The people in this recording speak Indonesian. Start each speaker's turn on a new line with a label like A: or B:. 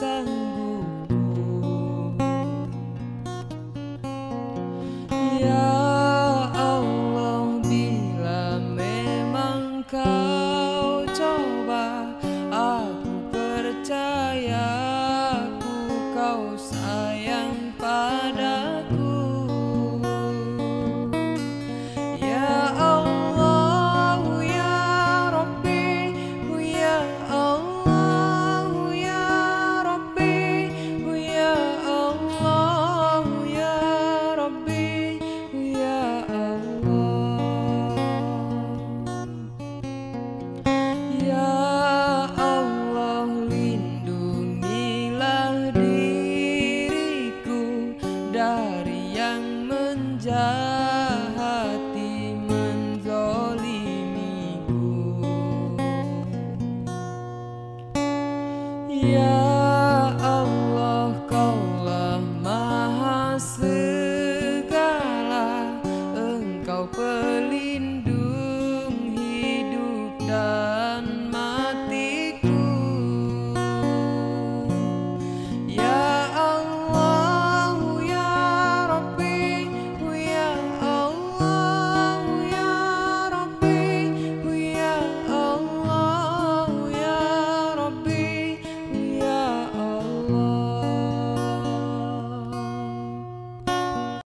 A: Ya Allah bila memang kau coba Aku percaya aku kau sayang. Menjahati menzolimiku. Ya